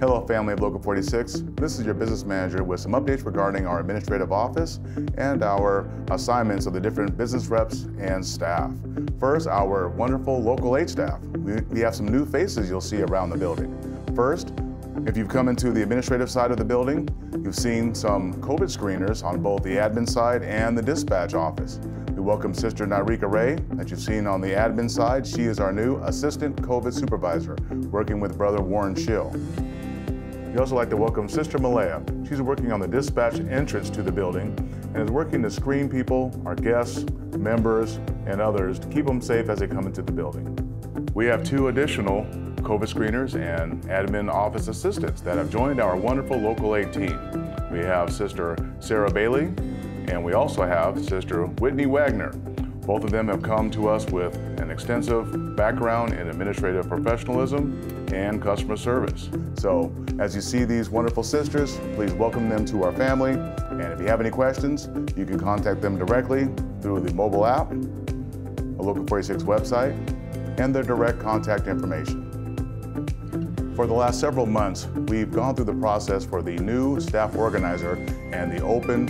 Hello, family of Local 46. This is your business manager with some updates regarding our administrative office and our assignments of the different business reps and staff. First, our wonderful local aid staff. We, we have some new faces you'll see around the building. First, if you've come into the administrative side of the building, you've seen some COVID screeners on both the admin side and the dispatch office. We welcome Sister Narika Ray that you've seen on the admin side. She is our new Assistant COVID Supervisor, working with Brother Warren Schill. We also like to welcome Sister Malaya. She's working on the dispatch entrance to the building and is working to screen people, our guests, members, and others to keep them safe as they come into the building. We have two additional COVID screeners and admin office assistants that have joined our wonderful local aid team. We have Sister Sarah Bailey and we also have Sister Whitney Wagner. Both of them have come to us with an extensive background in administrative professionalism and customer service. So as you see these wonderful sisters, please welcome them to our family. And if you have any questions, you can contact them directly through the mobile app, a Local 46 website, and their direct contact information. For the last several months, we've gone through the process for the new staff organizer and the open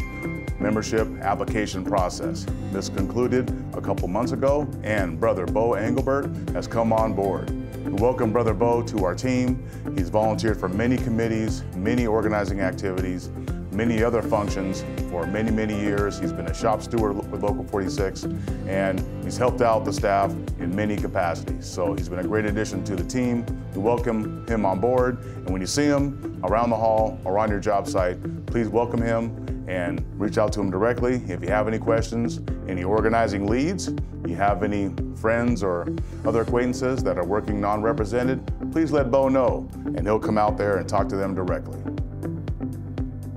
membership application process. This concluded a couple months ago, and Brother Bo Engelbert has come on board. We welcome Brother Bo to our team. He's volunteered for many committees, many organizing activities, many other functions for many, many years. He's been a shop steward with Local 46, and he's helped out the staff in many capacities. So he's been a great addition to the team. We welcome him on board, and when you see him around the hall or on your job site, please welcome him and reach out to them directly. If you have any questions, any organizing leads, you have any friends or other acquaintances that are working non-represented, please let Bo know, and he'll come out there and talk to them directly.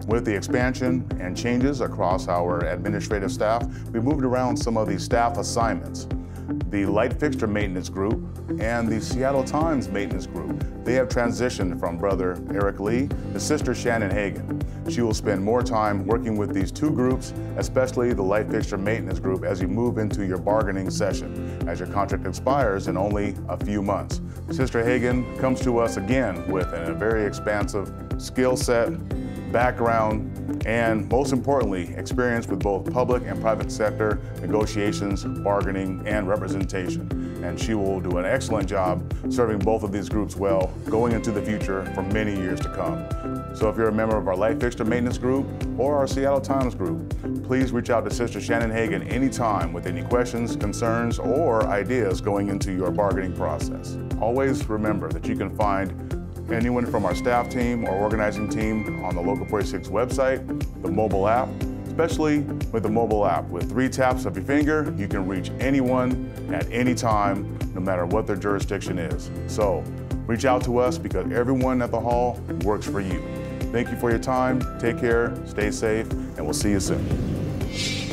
With the expansion and changes across our administrative staff, we moved around some of the staff assignments the Light Fixture Maintenance Group, and the Seattle Times Maintenance Group. They have transitioned from Brother Eric Lee to Sister Shannon Hagan. She will spend more time working with these two groups, especially the Light Fixture Maintenance Group, as you move into your bargaining session, as your contract expires in only a few months. Sister Hagan comes to us again with a very expansive skill set, background, and most importantly, experience with both public and private sector negotiations, bargaining, and representation. And she will do an excellent job serving both of these groups well going into the future for many years to come. So if you're a member of our Light Fixture Maintenance Group or our Seattle Times Group, please reach out to Sister Shannon Hagan anytime with any questions, concerns, or ideas going into your bargaining process. Always remember that you can find anyone from our staff team or organizing team on the Local 46 website, the mobile app, especially with the mobile app. With three taps of your finger, you can reach anyone at any time, no matter what their jurisdiction is. So reach out to us because everyone at the hall works for you. Thank you for your time. Take care, stay safe, and we'll see you soon.